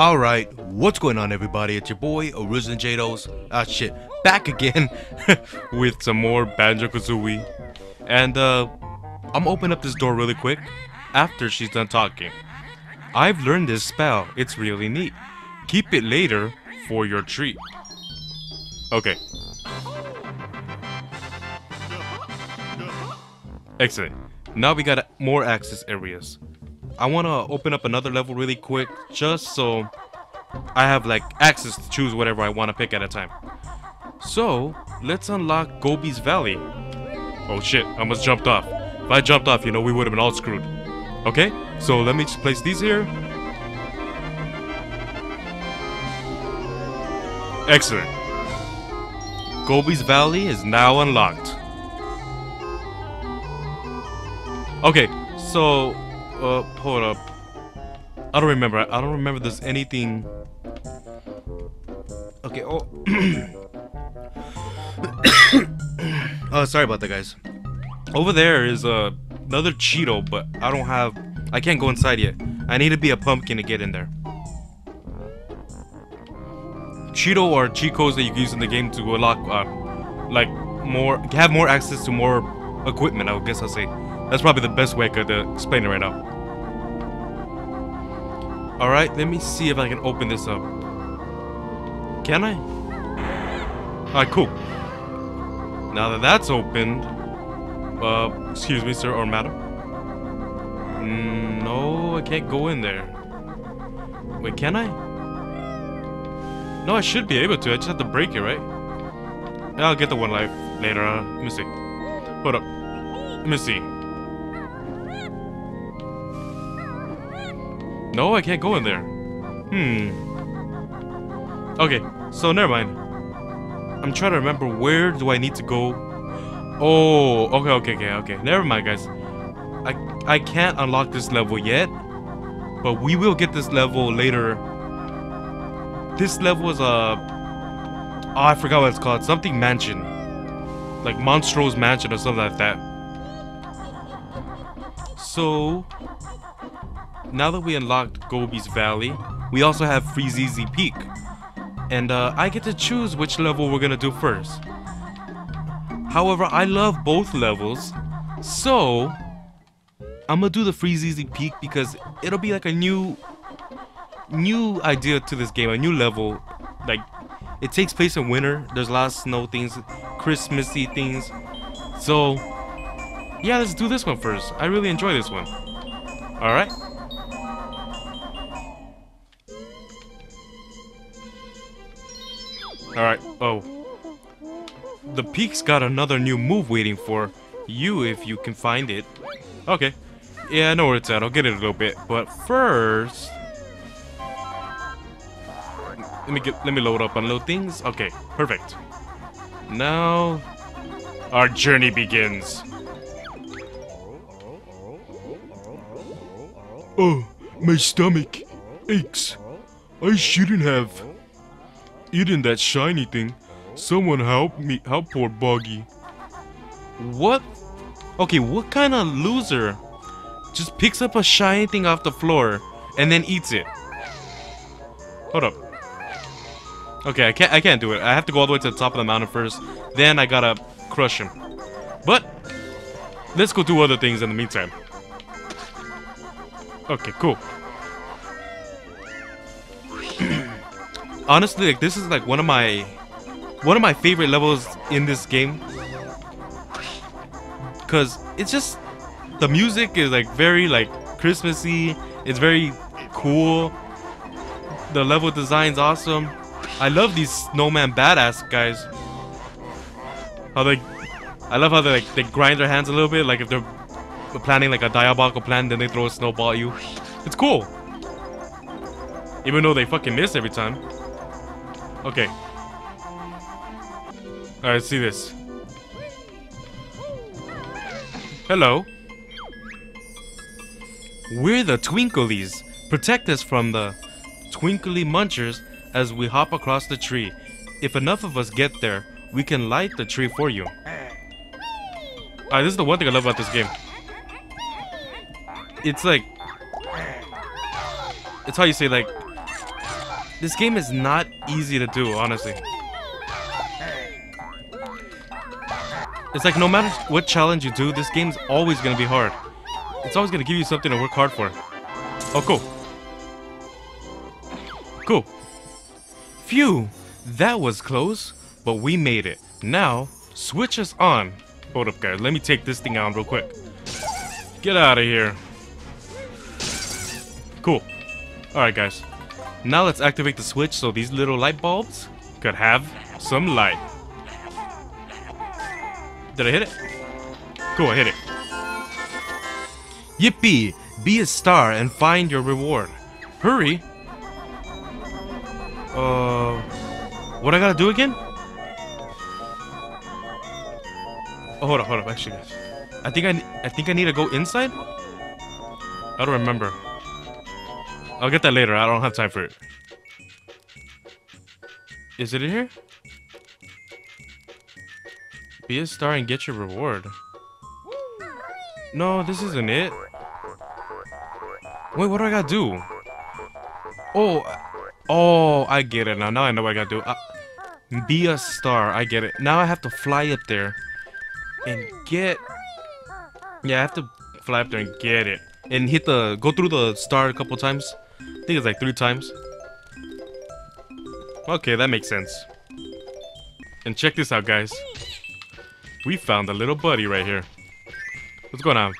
Alright, what's going on everybody? It's your boy, Arisen JDose. Ah shit, back again with some more Banjo-Kazooie. And uh, I'm opening up this door really quick after she's done talking. I've learned this spell, it's really neat. Keep it later for your treat. Okay. Excellent. Now we got more access areas. I want to open up another level really quick just so I have like access to choose whatever I want to pick at a time. So, let's unlock Gobi's Valley. Oh shit, I almost jumped off. If I jumped off, you know, we would have been all screwed. Okay, so let me just place these here. Excellent. Gobi's Valley is now unlocked. Okay, so uh, hold up. I don't remember. I don't remember there's anything. Okay. Oh. oh, sorry about that, guys. Over there is uh, another Cheato, but I don't have. I can't go inside yet. I need to be a pumpkin to get in there. Cheato cheat codes that you can use in the game to unlock, uh, like more, have more access to more equipment. I guess I'll say. That's probably the best way I could uh, explain it right now. Alright, let me see if I can open this up. Can I? Alright, cool. Now that that's opened... Uh, excuse me, sir or madam? Mm, no, I can't go in there. Wait, can I? No, I should be able to. I just have to break it, right? I'll get the one life later. Uh, let me see. Hold up. Let me see. No, I can't go in there. Hmm. Okay, so never mind. I'm trying to remember where do I need to go. Oh, okay, okay, okay, okay. Never mind, guys. I I can't unlock this level yet, but we will get this level later. This level is a. Oh, I forgot what it's called. Something mansion, like Monstro's mansion or something like that. So now that we unlocked Gobi's Valley, we also have Freezeezy Peak. And uh, I get to choose which level we're gonna do first. However, I love both levels, so I'm gonna do the Freezeezy Peak because it'll be like a new, new idea to this game, a new level. Like, it takes place in winter. There's a lot of snow things, Christmassy things. So, yeah, let's do this one first. I really enjoy this one. All right. Alright, oh. The peak's got another new move waiting for you if you can find it. Okay. Yeah, I know where it's at. I'll get it a little bit. But first... Let me get let me load up on little things. Okay, perfect. Now our journey begins. Oh, my stomach aches. I shouldn't have eating that shiny thing. Someone help me, help poor Boggy. What? Okay, what kind of loser just picks up a shiny thing off the floor and then eats it? Hold up. Okay, I can't I can't do it. I have to go all the way to the top of the mountain first. Then I gotta crush him. But let's go do other things in the meantime. Okay, cool. Honestly, like this is like one of my one of my favorite levels in this game. Cause it's just the music is like very like Christmassy. It's very cool. The level design's awesome. I love these snowman badass guys. How they I love how they like they grind their hands a little bit, like if they're planning like a diabolical plan, then they throw a snowball at you. It's cool. Even though they fucking miss every time. Okay. Alright, see this. Hello. We're the Twinklies. Protect us from the twinkly munchers as we hop across the tree. If enough of us get there, we can light the tree for you. Alright, this is the one thing I love about this game. It's like... It's how you say like... This game is not easy to do, honestly. It's like no matter what challenge you do, this game's always gonna be hard. It's always gonna give you something to work hard for. Oh, cool. Cool. Phew, that was close, but we made it. Now, switch us on. Hold up, guys. Let me take this thing out real quick. Get out of here. Cool. Alright, guys. Now let's activate the switch so these little light bulbs could have some light. Did I hit it? Cool, I hit it. Yippee! Be a star and find your reward. Hurry! Uh, what I gotta do again? Oh, hold on, hold on. Actually, guys, I think I, I think I need to go inside. I don't remember. I'll get that later. I don't have time for it. Is it in here? Be a star and get your reward. No, this isn't it. Wait, what do I gotta do? Oh, oh, I get it now. Now I know what I gotta do. Uh, be a star. I get it. Now I have to fly up there and get. Yeah, I have to fly up there and get it and hit the go through the star a couple times. I think it's like three times. Okay, that makes sense. And check this out, guys. We found a little buddy right here. What's going on?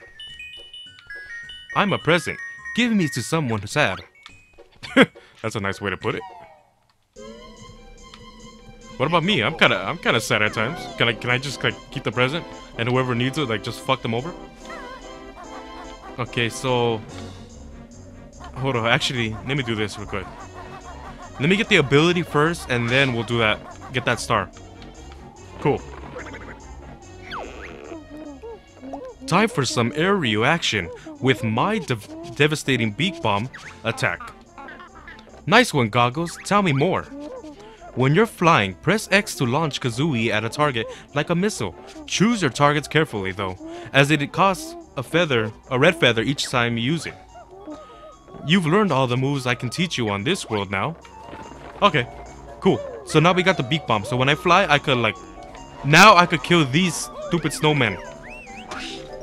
I'm a present. Give me to someone sad. That's a nice way to put it. What about me? I'm kind of I'm kind of sad at times. Can I can I just like keep the present and whoever needs it like just fuck them over? Okay, so hold on. Actually, let me do this real quick. Let me get the ability first, and then we'll do that. Get that star. Cool. Time for some aerial action with my dev devastating beak bomb attack. Nice one, Bottles. Tell me more. When you're flying, press X to launch Kazooie at a target like a missile. Choose your targets carefully though, as it costs a feather, a red feather each time you use it. You've learned all the moves I can teach you on this world now. Okay, cool. So now we got the beak bomb. So when I fly, I could like, now I could kill these stupid snowmen.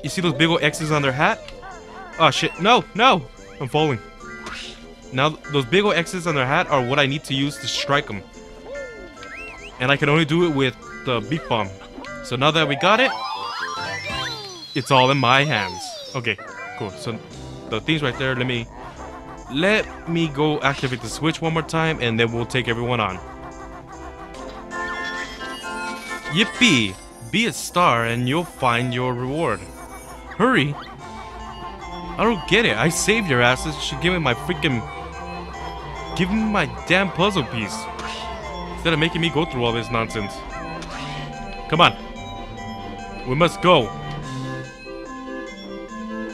You see those big old X's on their hat? Oh shit, no, no, I'm falling. Now those big old X's on their hat are what I need to use to strike them. And I can only do it with the beak bomb. So now that we got it, it's all in my hands. Okay, cool. So the things right there, let me let me go activate the switch one more time and then we'll take everyone on. Yippee! Be a star and you'll find your reward. Hurry! I don't get it. I saved your asses. You should give me my freaking... Give me my damn puzzle piece. Instead of making me go through all this nonsense. Come on. We must go.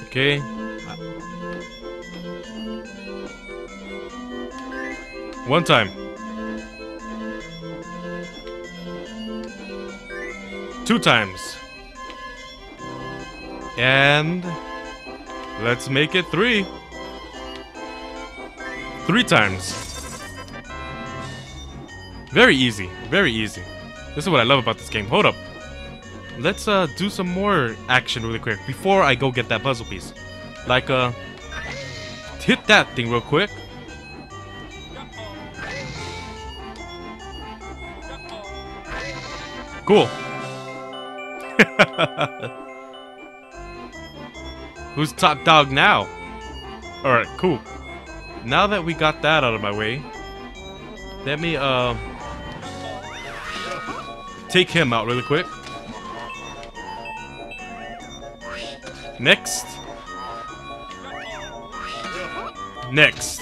Okay. One time. Two times. And let's make it three. Three times. Very easy. Very easy. This is what I love about this game. Hold up. Let's uh, do some more action really quick before I go get that puzzle piece. Like, uh, hit that thing real quick. Cool. Who's top dog now? Alright, cool. Now that we got that out of my way, let me, uh, take him out really quick. Next. Next.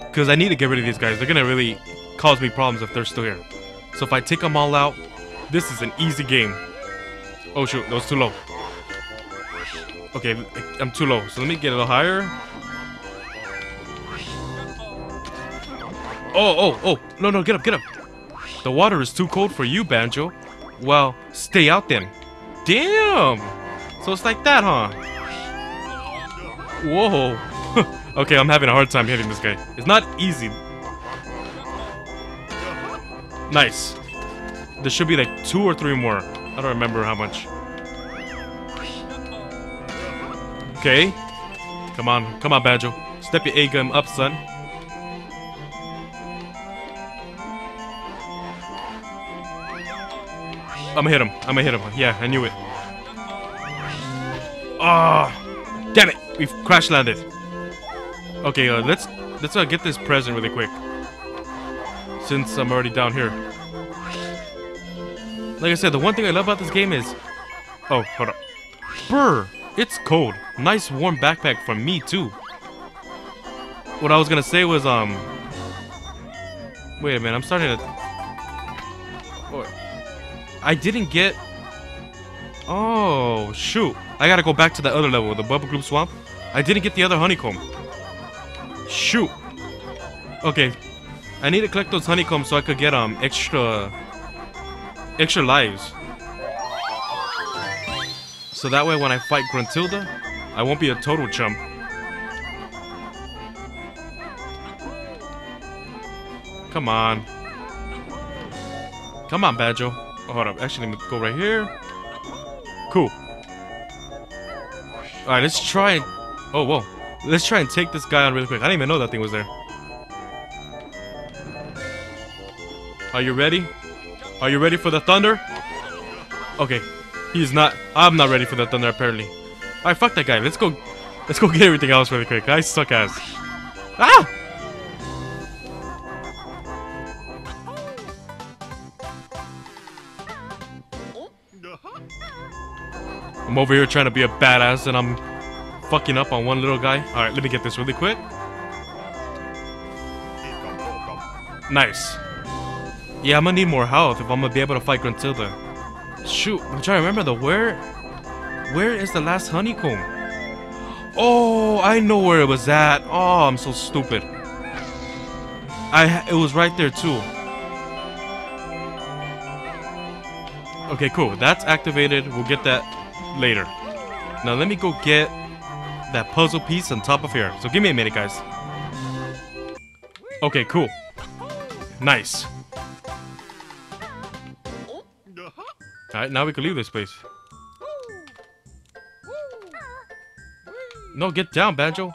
Because I need to get rid of these guys. They're going to really cause me problems if they're still here. So if I take them all out, this is an easy game. Oh shoot, that was too low. Okay, I'm too low. So let me get a little higher. Oh, oh, oh. No, no, get up, get up. The water is too cold for you, Banjo. Well, stay out then. Damn! So it's like that, huh? Whoa. okay, I'm having a hard time hitting this guy. It's not easy. Nice. There should be like two or three more. I don't remember how much. Okay. Come on. Come on, Banjo. Step your A-gun up, son. I'm gonna hit him. I'm gonna hit him. Yeah, I knew it. Ah, oh, damn it! We've crash landed. Okay, uh, let's let's uh, get this present really quick. Since I'm already down here. Like I said, the one thing I love about this game is... Oh, hold up. Brr! It's cold. Nice warm backpack for me, too. What I was gonna say was, um... Wait a minute, I'm starting to... I didn't get... Oh, shoot. I gotta go back to the other level, the Bubble Gloop Swamp. I didn't get the other honeycomb. Shoot. Okay. I need to collect those honeycombs so I could get, um, extra extra lives. So that way when I fight Gruntilda, I won't be a total chump. Come on. Come on, Banjo. Oh, hold up. Actually, let me go right here. Cool. Alright, let's try and... Oh, whoa. Let's try and take this guy on really quick. I didn't even know that thing was there. Are you ready? Are you ready for the thunder? Okay. He's not. I'm not ready for the thunder, apparently. Alright, fuck that guy. Let's go. Let's go get everything else really quick. I suck ass. Ah! I'm over here trying to be a badass and I'm fucking up on one little guy. Alright, let me get this really quick. Nice. Yeah, I'm gonna need more health if I'm gonna be able to fight Gruntilda. Shoot, I'm trying to remember though. Where, where is the last honeycomb? Oh, I know where it was at. Oh, I'm so stupid. I it was right there too. Okay, cool. That's activated. We'll get that later. Now let me go get that puzzle piece on top of here. So give me a minute, guys. Okay, cool. Nice. Alright, now we can leave this place. No, get down, Banjo.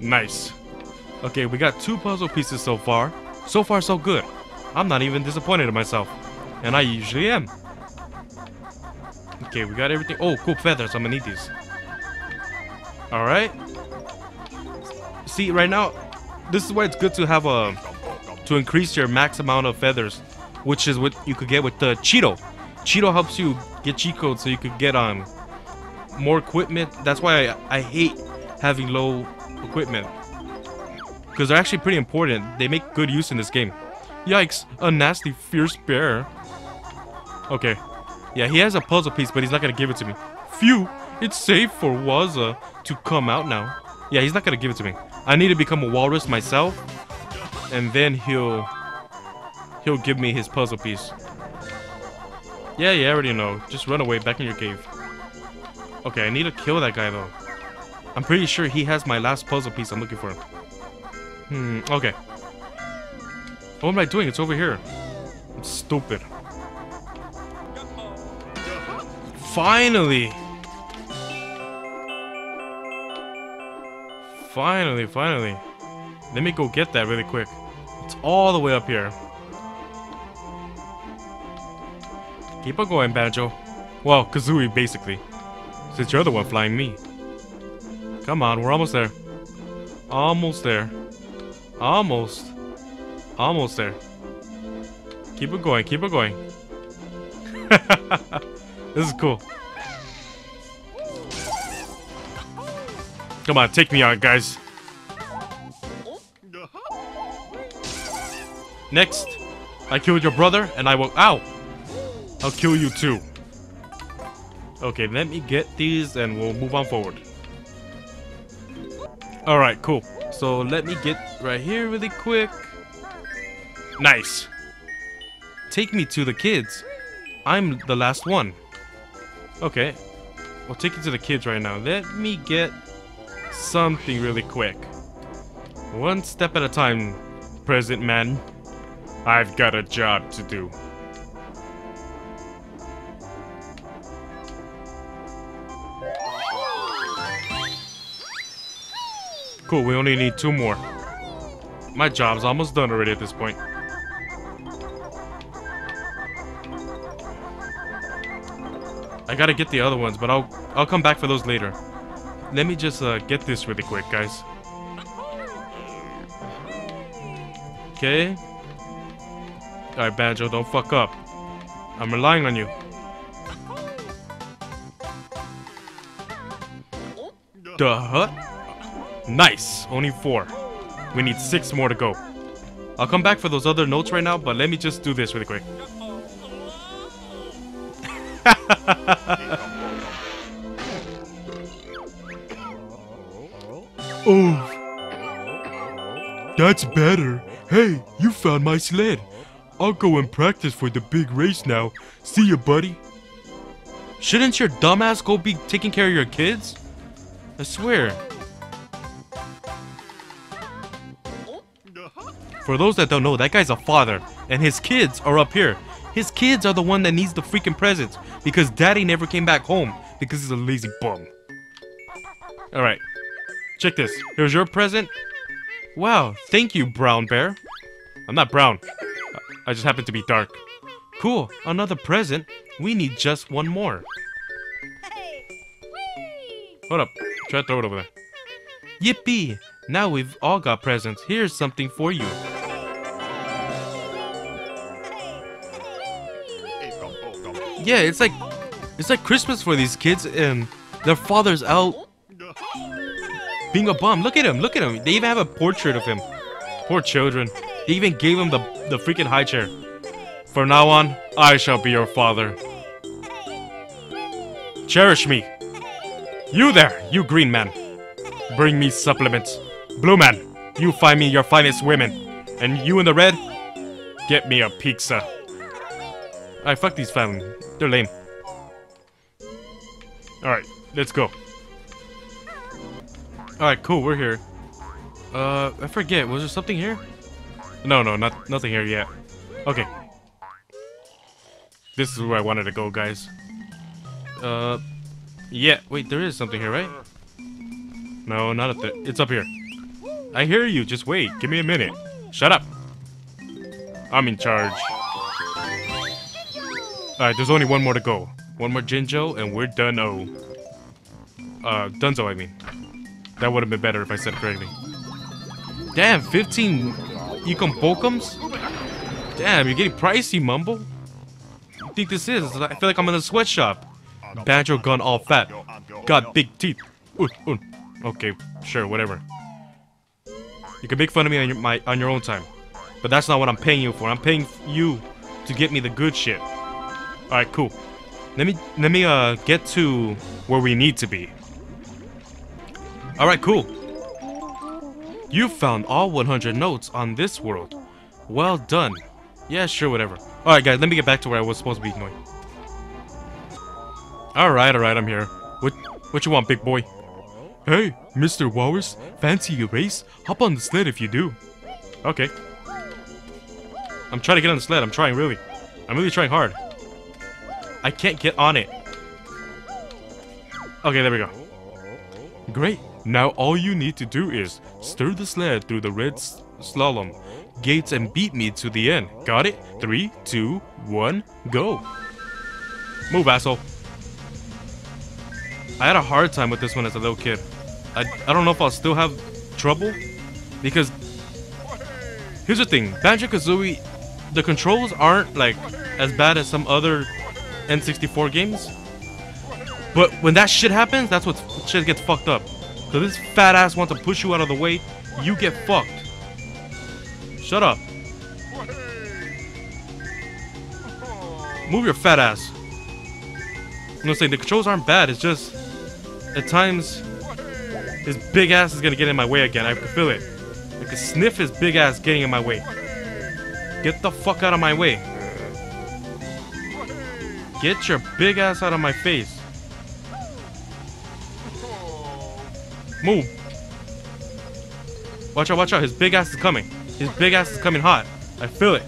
Nice. Okay, we got two puzzle pieces so far. So far, so good. I'm not even disappointed in myself. And I usually am. Okay, we got everything. Oh, cool feathers. I'm gonna need these. Alright. See, right now, this is why it's good to have a to increase your max amount of feathers, which is what you could get with the Cheato. Cheato helps you get cheat codes so you could get um more equipment. That's why I, I hate having low equipment. Because they're actually pretty important. They make good use in this game. Yikes, a nasty fierce bear. Okay. Yeah, he has a puzzle piece, but he's not gonna give it to me. Phew, it's safe for Wozza to come out now. Yeah, he's not gonna give it to me. I need to become a walrus myself and then he'll he'll give me his puzzle piece. Yeah, yeah, I already know. Just run away back in your cave. Okay, I need to kill that guy though. I'm pretty sure he has my last puzzle piece I'm looking for. Hmm, okay. What am I doing? It's over here. I'm stupid. Finally! Finally, finally. Let me go get that really quick. It's all the way up here. Keep on going, Banjo. Well, Kazooie, basically. Since you're the one flying me. Come on, we're almost there. Almost there. Almost. Almost there. Keep it going, keep it going. this is cool. Come on, take me out, guys. Next, I killed your brother, and I will- Ow! I'll kill you too. Okay, let me get these, and we'll move on forward. Alright, cool. So let me get right here really quick. Nice. Take me to the kids. I'm the last one. Okay. We'll take you to the kids right now. Let me get something really quick. One step at a time, present man. I've got a job to do. Cool, we only need two more. My job's almost done already at this point. I gotta get the other ones, but I'll I'll come back for those later. Let me just uh, get this really quick, guys. Okay. Alright, Banjo, don't fuck up. I'm relying on you. Duh. Nice. Only four. We need six more to go. I'll come back for those other notes right now, but let me just do this really quick. Oh. That's better. Hey, you found my sled. I'll go and practice for the big race now. See ya, buddy. Shouldn't your dumbass go be taking care of your kids? I swear. For those that don't know, that guy's a father, and his kids are up here. His kids are the one that needs the freaking presents because daddy never came back home because he's a lazy bum. Alright, check this. Here's your present. Wow, thank you, brown bear. I'm not brown. I just happen to be dark. Cool, another present. We need just one more. Hold up, try to throw it over there. Yippee! Now we've all got presents. Here's something for you. Yeah, it's like it's like Christmas for these kids and their father's out being a bum. Look at him, look at him. They even have a portrait of him. Poor children. They even gave him the, the freaking high chair. From now on, I shall be your father. Cherish me. You there, you green man. Bring me supplements. Blue man, you find me your finest women. And you in the red, get me a pizza. Alright, fuck these family. They're lame. Alright, let's go. Alright, cool, we're here. Uh, I forget, was there something here? No, no, not nothing here yet. Okay. This is where I wanted to go, guys. Uh, yeah, wait, there is something here, right? No, not up there. It's up here. I hear you, just wait. Give me a minute. Shut up. I'm in charge. Alright, there's only one more to go. One more Jinjo, and we're done oh. Uh, Dunzo, I mean. That would have been better if I said it correctly. Damn, 15 Eekum Bokums? Damn, you're getting pricey, Mumbo. What you think this is? I feel like I'm in a sweatshop. Banjo gun all fat. Got big teeth. Okay, sure, whatever. You can make fun of me on your, my, on your own time. But that's not what I'm paying you for. I'm paying you to get me the good shit. Alright, cool. Let me let me uh get to where we need to be. Alright, cool. You found all 100 notes on this world. Well done. Yeah, sure, whatever. Alright, guys, let me get back to where I was supposed to be going. Alright, alright, I'm here. What, what you want, big boy? Hey, Mr. Walrus, fancy a race? Hop on the sled if you do. Okay. I'm trying to get on the sled. I'm trying, really. I'm really trying hard. I can't get on it. Okay, there we go. Great. Now all you need to do is stir the sled through the red slalom gates and beat me to the end. Got it? Three, two, one, go. Move, asshole. I had a hard time with this one as a little kid. I, I don't know if I'll still have trouble. Because, here's the thing. Banjo-Kazooie, the controls aren't, like, as bad as some other N64 games. But when that shit happens, that's what shit gets fucked up. Cause this fat ass wants to push you out of the way, you get fucked. Shut up. Move your fat ass. I'm gonna say the controls aren't bad, it's just at times his big ass is gonna get in my way again. I can feel it. I can sniff his big ass getting in my way. Get the fuck out of my way. Get your big ass out of my face. Move. Watch out, watch out. His big ass is coming. His big ass is coming hot. I feel it.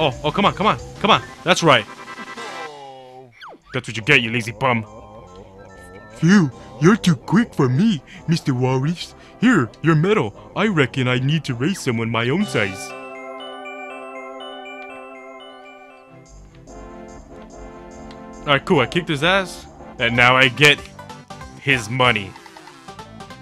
Oh, oh, come on, come on, come on. That's right. That's what you get, you lazy bum. Phew, you're too quick for me, Mr. Walrus. Here, your medal. I reckon I need to raise someone my own size. Alright, cool. I kicked his ass. And now I get his money.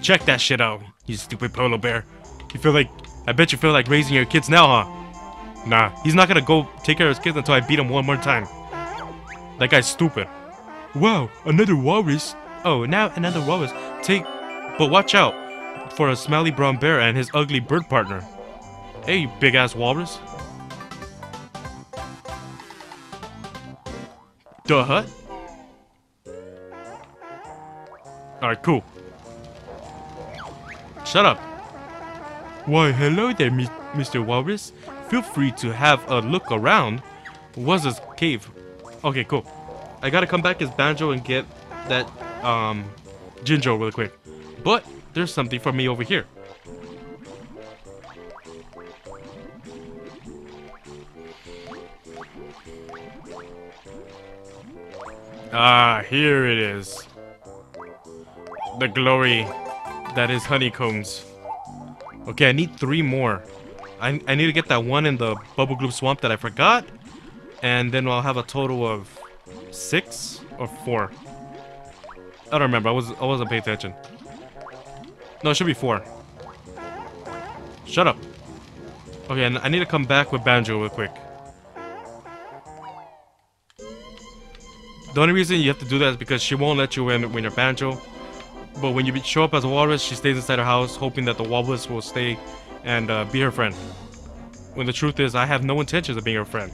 Check that shit out, you stupid polar bear. You feel like... I bet you feel like raising your kids now, huh? Nah, he's not gonna go take care of his kids until I beat him one more time. That guy's stupid. Wow, another walrus. Oh, now another walrus. Take... But watch out for a smelly brown bear and his ugly bird partner. Hey, you big-ass walrus. The hut? Alright, cool. Shut up. Why, hello there, Mr. Walrus. Feel free to have a look around. What's this cave? Okay, cool. I gotta come back as Banjo and get that, um, Jinjo real quick. But, there's something for me over here. Ah, here it is. The glory that is honeycombs. Okay, I need three more. I, I need to get that one in the Bubble Gloop Swamp that I forgot. And then I'll have a total of six or four. I don't remember. I was I wasn't paying attention. No, it should be four. Shut up. Okay, and I need to come back with Banjo real quick. The only reason you have to do that is because she won't let you in when you're Banjo. But when you show up as a walrus, she stays inside her house, hoping that the walrus will stay and uh, be her friend. When the truth is, I have no intentions of being her friend.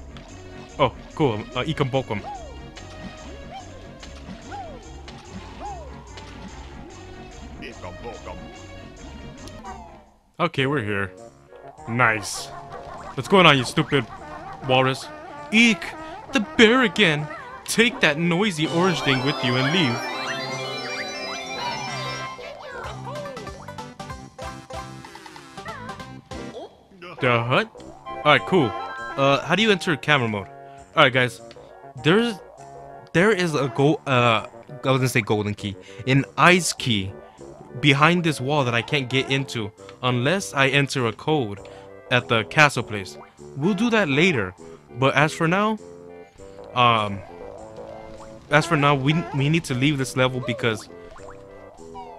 Oh, cool. Uh, Eekum Bokum. Okay, we're here. Nice. What's going on, you stupid walrus? Eek! The bear again! Take that noisy orange thing with you and leave. The? Alright, cool. Uh, how do you enter camera mode? Alright, guys. There's... There is a go... Uh, I was gonna say golden key. An ice key behind this wall that I can't get into unless I enter a code at the castle place. We'll do that later. But as for now, um, as for now, we we need to leave this level because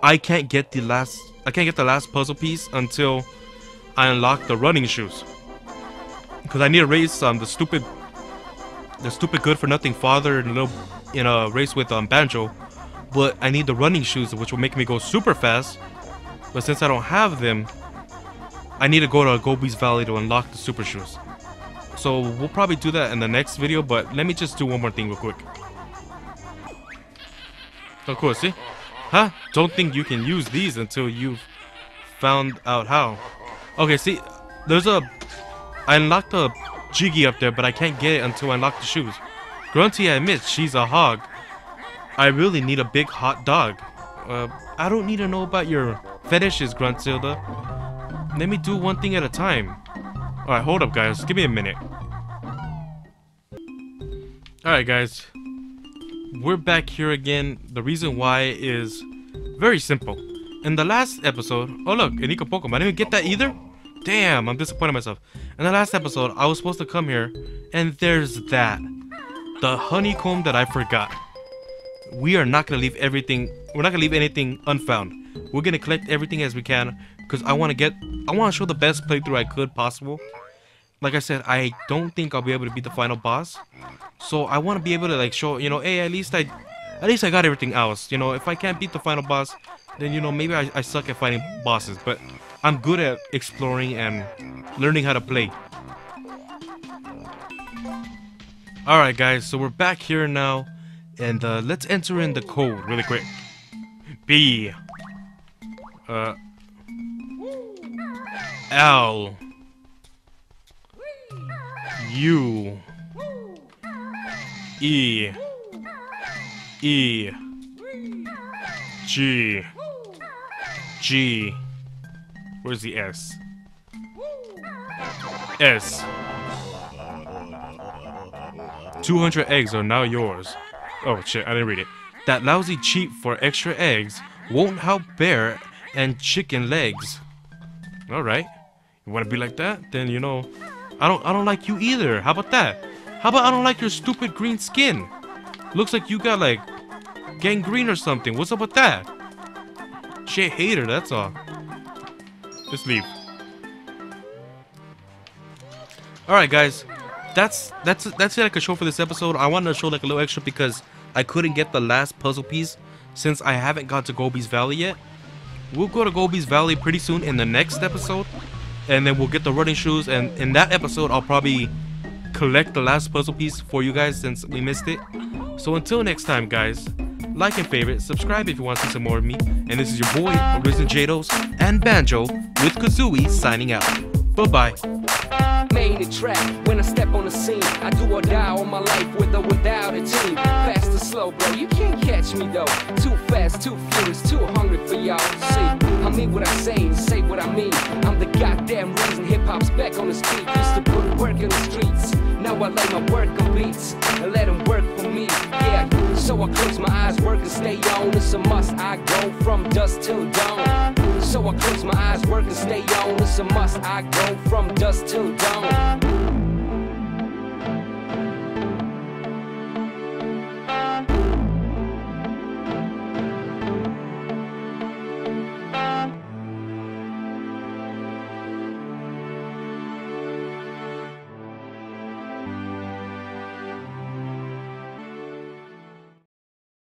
I can't get the last I can't get the last puzzle piece until I unlock the running shoes. Because I need to race um the stupid the stupid good for nothing father in a little in a race with um Banjo but I need the running shoes, which will make me go super fast. But since I don't have them, I need to go to Gobi's Valley to unlock the super shoes. So we'll probably do that in the next video, but let me just do one more thing real quick. Of course, see? Huh? Don't think you can use these until you've found out how. Okay, see, there's a... I unlocked a Jiggy up there, but I can't get it until I unlock the shoes. Grunty admits she's a hog, I really need a big hot dog. Uh, I don't need to know about your fetishes, Gruntilda. Let me do one thing at a time. Alright, hold up, guys. Give me a minute. Alright, guys. We're back here again. The reason why is very simple. In the last episode... Oh, look. Inika Pokemon. I didn't get that either? Damn, I'm disappointed myself. In the last episode, I was supposed to come here, and there's that. The honeycomb that I forgot. We are not gonna leave everything we're not gonna leave anything unfound. We're gonna collect everything as we can because i want to get i want to show the best playthrough i could possible. Like i said i don't think i'll be able to beat the final boss. So i want to be able to like show you know hey at least i at least i got everything else. You know if i can't beat the final boss then you know maybe i, I suck at fighting bosses but i'm good at exploring and learning how to play Alright guys, so we're back here now and uh, let's enter in the code really quick. B. Uh. L. U. E. E. G. G. Where's the S? S. 200 eggs are now yours. Oh shit, I didn't read it. That lousy cheap for extra eggs won't help bear and chicken legs. All right. You want to be like that? Then you know, I don't I don't like you either. How about that? How about I don't like your stupid green skin? Looks like you got like gangrene or something. What's up with that? Shit hater, that's all. Just leave. Alright guys. That's that's that's it I could show for this episode. I wanted to show like a little extra because I couldn't get the last puzzle piece since I haven't got to Gobi's Valley yet. We'll go to Gobi's Valley pretty soon in the next episode. And then we'll get the running shoes and in that episode I'll probably collect the last puzzle piece for you guys since we missed it. So until next time guys, like and favorite, subscribe if you want to see some more of me. And this is your boy, Arisen JDose and Banjo with Kazooie signing out. Bye-bye main the track when I step on the scene. I do or die all my life with or without a team. Fast or slow, bro, you can't catch me though. Too fast, too furious, too hungry for y'all to see. I mean what I say say what I mean. I'm the goddamn reason hip hop's back on the street. Used to put work in the streets. Now I lay my work on beats and let them work me. Yeah, so I close my eyes, work and stay on. It's a must. I go from dusk till dawn. So I close my eyes, work and stay on. It's a must. I go from dusk till dawn.